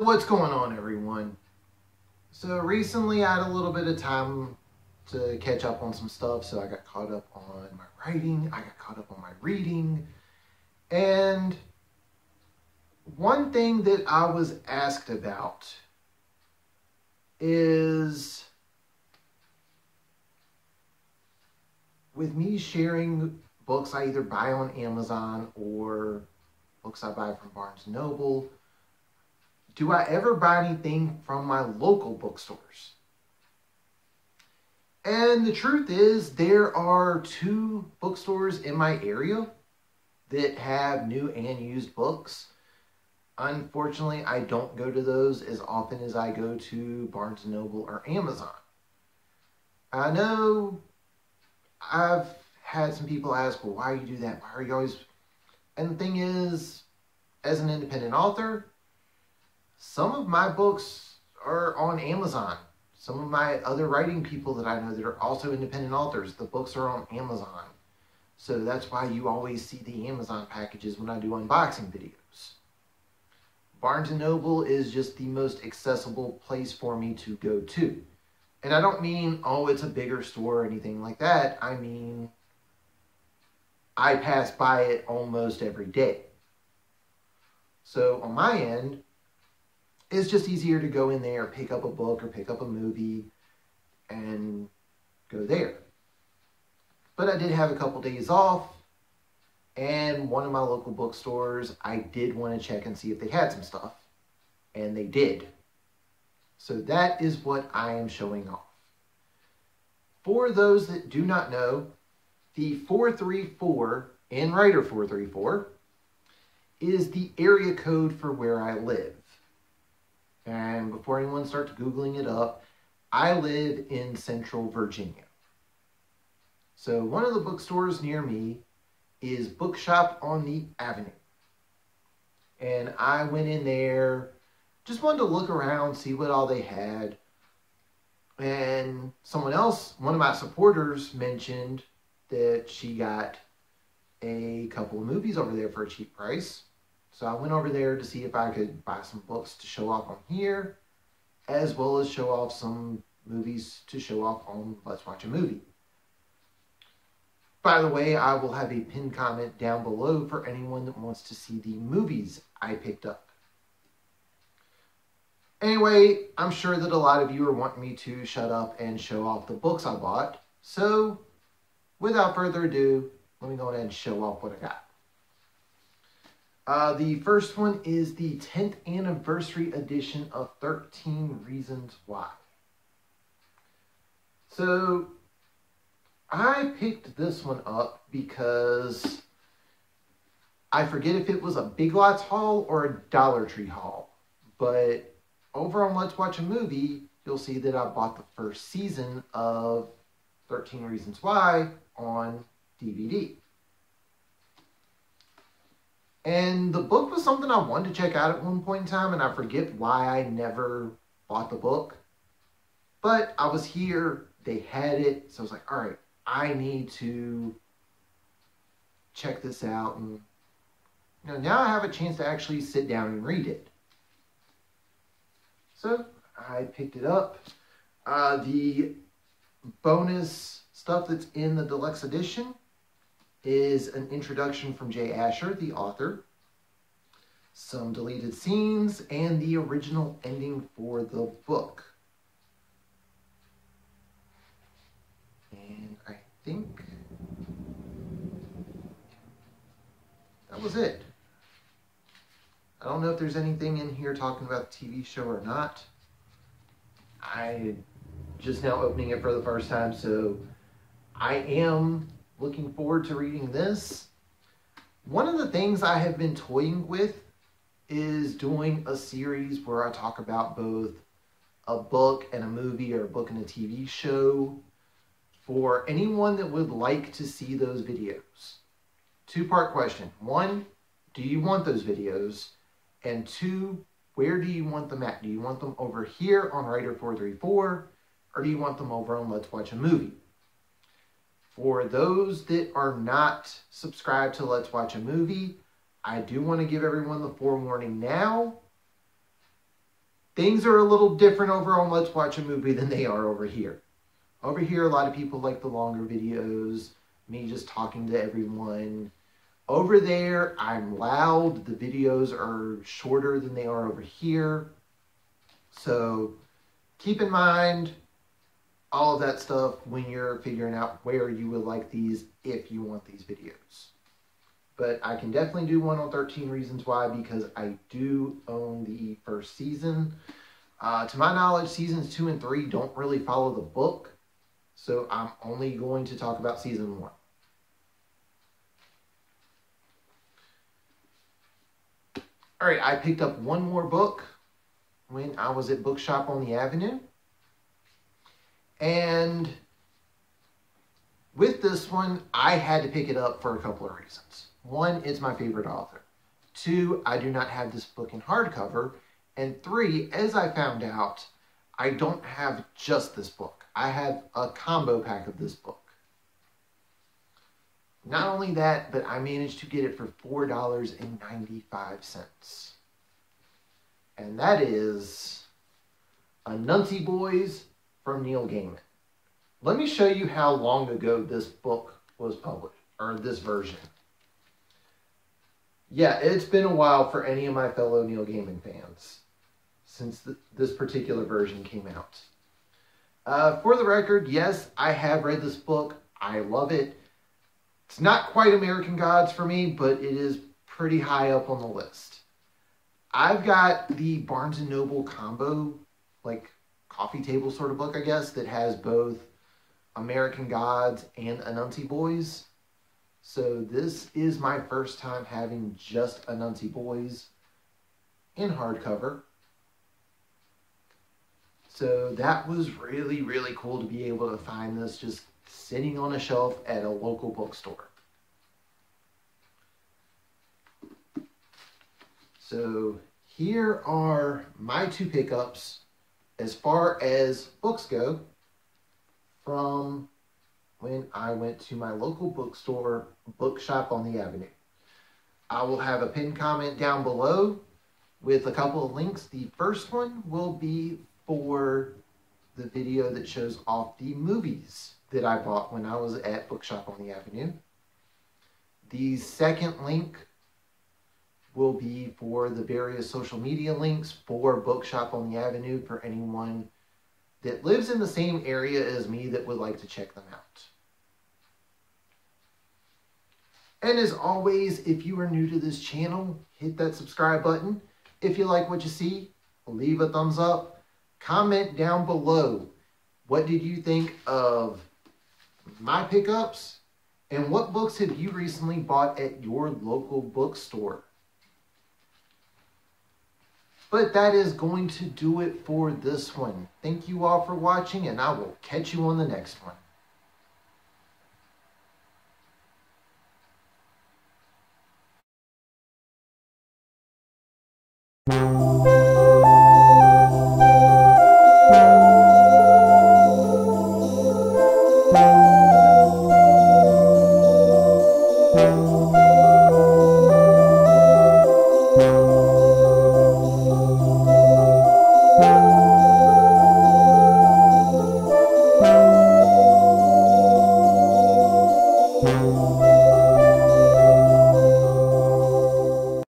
What's going on, everyone? So recently I had a little bit of time to catch up on some stuff, so I got caught up on my writing, I got caught up on my reading, and one thing that I was asked about is with me sharing books I either buy on Amazon or books I buy from Barnes & Noble, do I ever buy anything from my local bookstores? And the truth is, there are two bookstores in my area that have new and used books. Unfortunately, I don't go to those as often as I go to Barnes & Noble or Amazon. I know I've had some people ask, well, why do you do that? Why are you always... And the thing is, as an independent author, some of my books are on Amazon. Some of my other writing people that I know that are also independent authors, the books are on Amazon. So that's why you always see the Amazon packages when I do unboxing videos. Barnes & Noble is just the most accessible place for me to go to. And I don't mean, oh, it's a bigger store or anything like that. I mean, I pass by it almost every day. So on my end, it's just easier to go in there, pick up a book or pick up a movie and go there. But I did have a couple days off and one of my local bookstores, I did want to check and see if they had some stuff and they did. So that is what I am showing off. For those that do not know, the 434 in Writer 434 is the area code for where I live. And before anyone starts Googling it up, I live in Central Virginia. So one of the bookstores near me is Bookshop on the Avenue. And I went in there, just wanted to look around, see what all they had. And someone else, one of my supporters, mentioned that she got a couple of movies over there for a cheap price. So I went over there to see if I could buy some books to show off on here, as well as show off some movies to show off on Let's Watch a Movie. By the way, I will have a pinned comment down below for anyone that wants to see the movies I picked up. Anyway, I'm sure that a lot of you are wanting me to shut up and show off the books I bought. So, without further ado, let me go ahead and show off what I got. Uh, the first one is the 10th anniversary edition of 13 Reasons Why. So, I picked this one up because I forget if it was a Big Lots haul or a Dollar Tree haul. But over on Let's Watch a Movie, you'll see that I bought the first season of 13 Reasons Why on DVD. And the book was something I wanted to check out at one point in time, and I forget why I never bought the book. But I was here, they had it, so I was like, all right, I need to check this out. And you know, now I have a chance to actually sit down and read it. So I picked it up. Uh, the bonus stuff that's in the deluxe edition is an introduction from Jay Asher, the author, some deleted scenes, and the original ending for the book. And I think that was it. I don't know if there's anything in here talking about the TV show or not. I just now opening it for the first time, so I am looking forward to reading this. One of the things I have been toying with is doing a series where I talk about both a book and a movie or a book and a TV show for anyone that would like to see those videos. Two part question. One, do you want those videos? And two, where do you want them at? Do you want them over here on Writer 434 or do you want them over on Let's Watch a Movie? For those that are not subscribed to Let's Watch a Movie, I do want to give everyone the forewarning now. things are a little different over on Let's Watch a Movie than they are over here. Over here, a lot of people like the longer videos, me just talking to everyone. Over there, I'm loud. The videos are shorter than they are over here. So keep in mind all of that stuff when you're figuring out where you would like these if you want these videos. But I can definitely do one on 13 Reasons Why because I do own the first season. Uh, to my knowledge, seasons two and three don't really follow the book. So I'm only going to talk about season one. All right, I picked up one more book when I was at Bookshop on the Avenue. And with this one, I had to pick it up for a couple of reasons. One, it's my favorite author. Two, I do not have this book in hardcover. And three, as I found out, I don't have just this book. I have a combo pack of this book. Not only that, but I managed to get it for $4.95. And that is Anansi Boys from Neil Gaiman. Let me show you how long ago this book was published, or this version. Yeah, it's been a while for any of my fellow Neil Gaiman fans since the, this particular version came out. Uh, for the record, yes, I have read this book. I love it. It's not quite American Gods for me, but it is pretty high up on the list. I've got the Barnes and Noble combo, like coffee table sort of book, I guess, that has both American Gods and Anansi Boys. So this is my first time having just Anansi Boys in hardcover. So that was really, really cool to be able to find this just sitting on a shelf at a local bookstore. So here are my two pickups as far as books go from when I went to my local bookstore, bookshop on the avenue. I will have a pinned comment down below with a couple of links. The first one will be for the video that shows off the movies that I bought when I was at Bookshop on the Avenue. The second link will be for the various social media links for Bookshop on the Avenue for anyone that lives in the same area as me that would like to check them out. And as always, if you are new to this channel, hit that subscribe button. If you like what you see, leave a thumbs up. Comment down below. What did you think of my pickups? And what books have you recently bought at your local bookstore? But that is going to do it for this one. Thank you all for watching, and I will catch you on the next one.